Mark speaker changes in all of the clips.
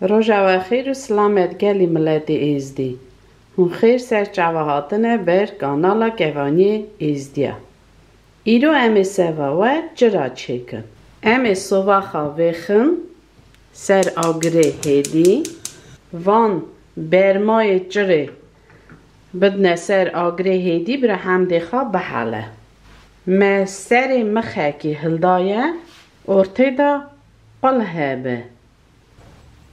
Speaker 1: خیر و سلامت گلی ملت ایزدی هون خیر سر چاوهاتنه بر کانالا گوانی ایزدیا ایرو امی سوا و جرا چیکن امی سوا خواهیخن سر آگره هیدی وان برمای جره بدنه سر آگره هیدی بر هم خواه بحاله ما سر مخاکی هلدایه ارتدا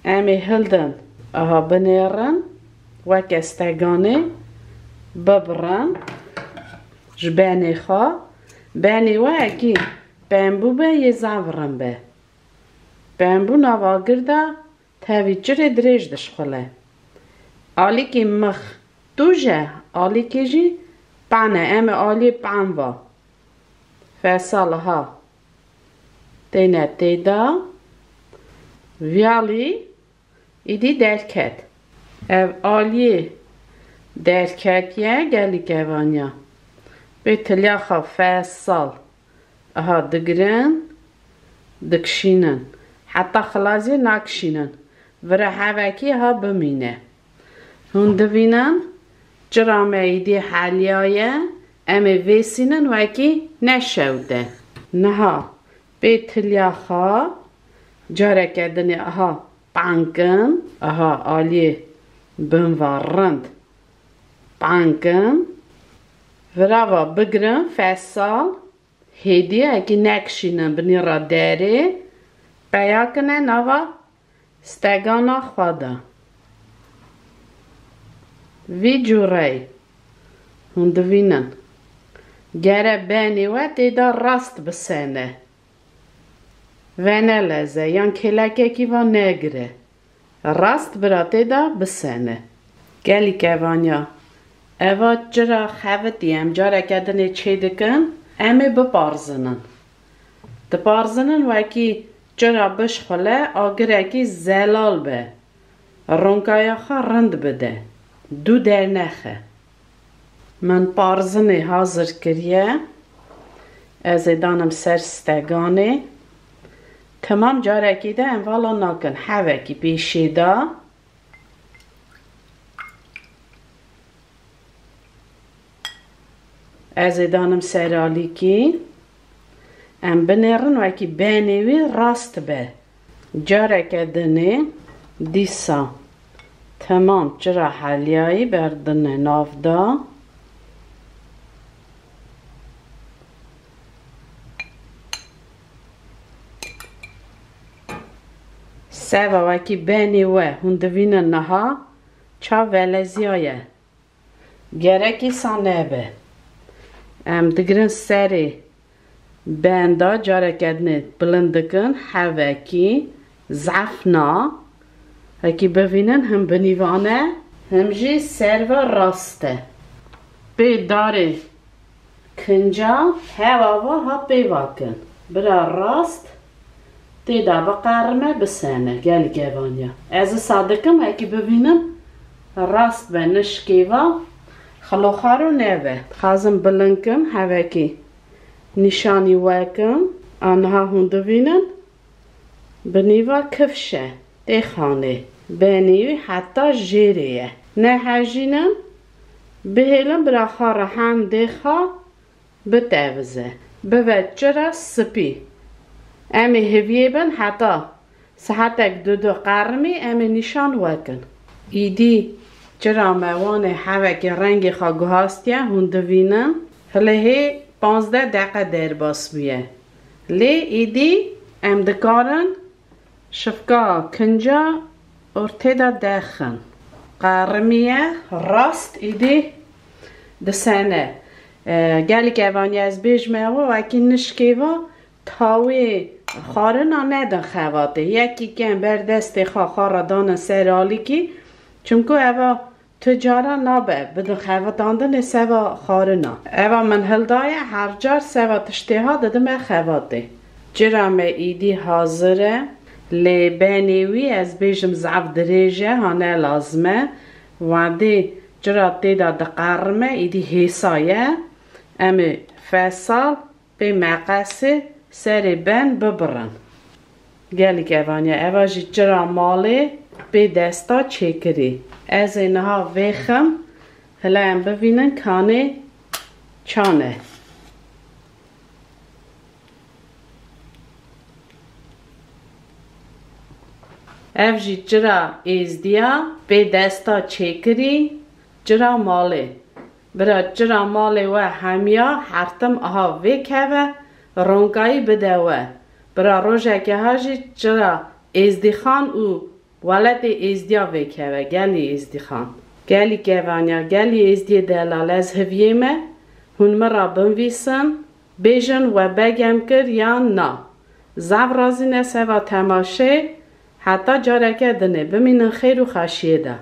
Speaker 1: امی هلدن اها بنیرن و کستگانه ببرن جبانی خواه بانی و اکی بمبو به یه زورن به بمبو نواگرده تاوی جره دریج آلی مخ دوجه آلی که جی پانه ام آلی پانوا فصل ها تینه تیدا ویالی ایدی درکت او آلی درکتیه گلی گوانیا به تلیاخا فصل اها دگرن دکشینن حتی خلازی ناکشینن وره هواکی ها بمینه هون دوینن جرامه ایدی حالیایه امی ویسینن وکی نشوده نها به تلیاخا جاره کردنی اها پانکن اها آلی بنوارند پانکن وراوا بگرن هیدی اگه نکشینن بنی را داره بیا کنه نوا استگانا خواده وی جوری هون دوینن گره بینی و دیدا راست بسنه و نلزه یان کلکه کی و نگره راست براته دا بسنه گلی که وانیا اوا جرا خوتی ام جارا کدنه چه دکن امه بپارزنن دپارزنن وکی جرا بشخله آگره کی زلال به رونکایا خا رند بده دو در نخه من پارزنه حاضر کریه از دانم سر ستگانه تمام جارکی ده انوالا ناکن. حوکی پیشی دا. از دانم سرالی کی. ام بنرن وکی بینوی راست به. جارک دنه دیسا. تمام چرا حالیایی بردن وکی بینی و هندوین نها چا ولزیایه گرکی سانه ام دگرن سری. بندا جاره کدنه. بلندکن حوکی زعفنا هکی ببینن هم بنیوانه. هم جی سرو راسته. به داره کنجا هوا و ها بیواکن. برا راست تێدا بەقارمە بسێنە گەلی گێبانیا ئەزە سادەکەم ئەکی ببینم. ڕاست بە نشکیوە خەلۆخار و نێوێ خازم بلنکم هەوەکی نیشانی وەکم ئەنها هون دەبینن. بنیوە کفشە. تێخانێ بێنیوی بني ژێرەیە. نەهەژینم بهێلم براخە ڕەحام دێخە بتەوزە بەوە جرە سپی. امی هویه بن حتی ساعتک دو دو قرمی امی نشان وکن ایدی چرا موان حوک رنگ خواگو هاستیا هون دوینم هله هی پانزده دقیقه در باس بیه لی ایدی ام دکارن شفکا کنجا ارتدا دخن قرمیه راست ایدی دسنه گلی که اوانی از بیج و اکی نشکیوه تاوی خارنا خواته. یکی کن بر دست خوا خارا دان سرالی کی چونکو اوا تجارا نابه. بدون خواتاندن سوا خارنا اوا من هلدای هر جار سوا تشتیها دادم خواته. جرام ایدی حاضره. لی بینیوی از بیشم زعف دریجه هانه لازمه. و دی جرا تیدا دقرمه ایدی حیسایه امی فصل به مقصه. سری بن ببرن. گلی که وانیا اواجی چرا مالی به دستا چکری از اینها ویخم هلا هم ببینن کانه چانه. اف جی جرا ایزدیا به دستا چکری جرا ماله برا جرا ماله و همیا حرتم اها وی که رونگایی بده و برا روژه که هاجی جرا ایزدی خان او ولد ایزدیا وی که گلی ایزدی خان گلی گوانیا گلی ایزدی دلال از هویمه. هون مرا بنویسن بیجن و بگم کر یا نا. زب رازی نسه و تماشه حتی جارکه دنه بمینن خیر و خاشیه ده